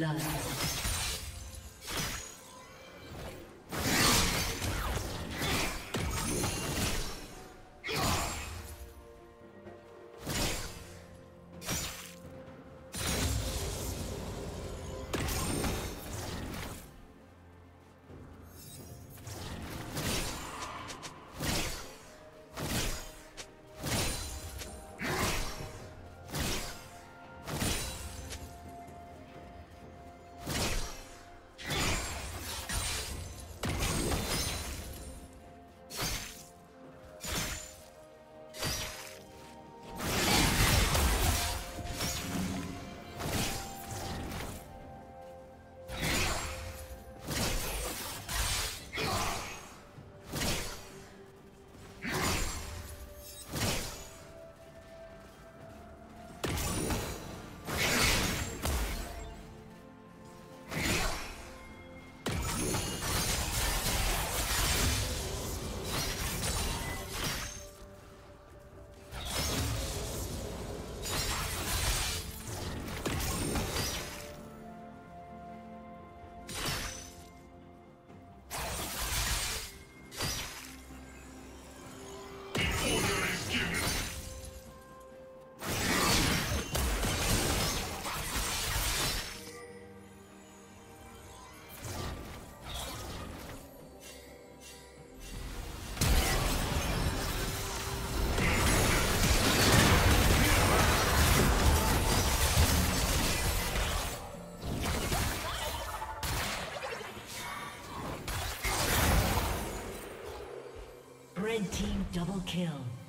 blood. Double kill.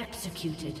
Executed.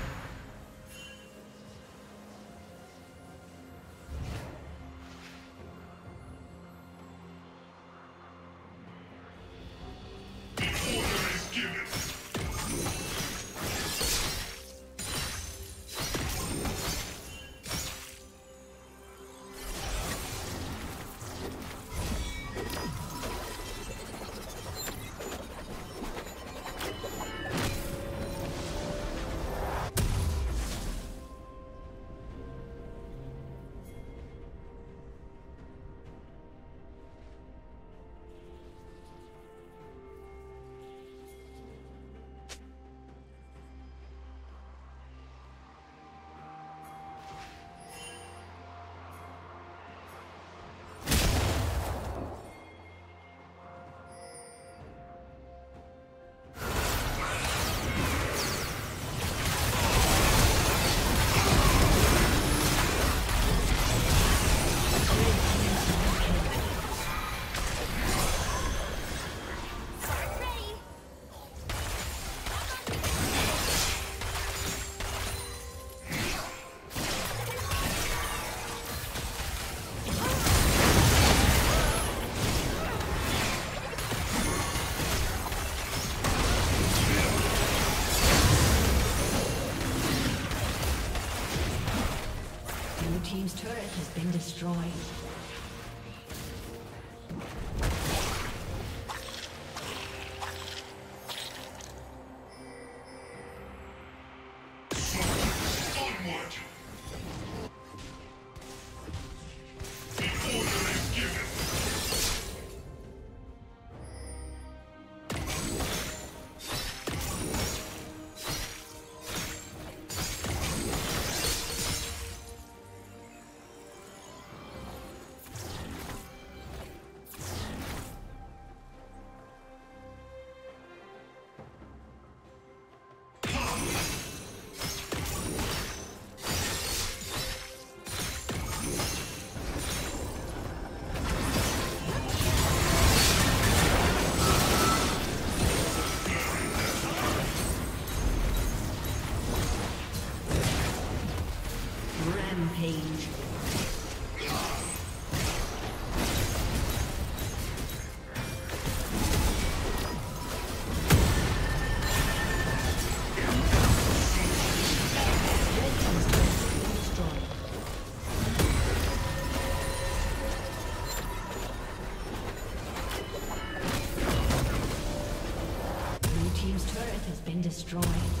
Destroyed. Destroyed.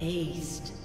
Aced.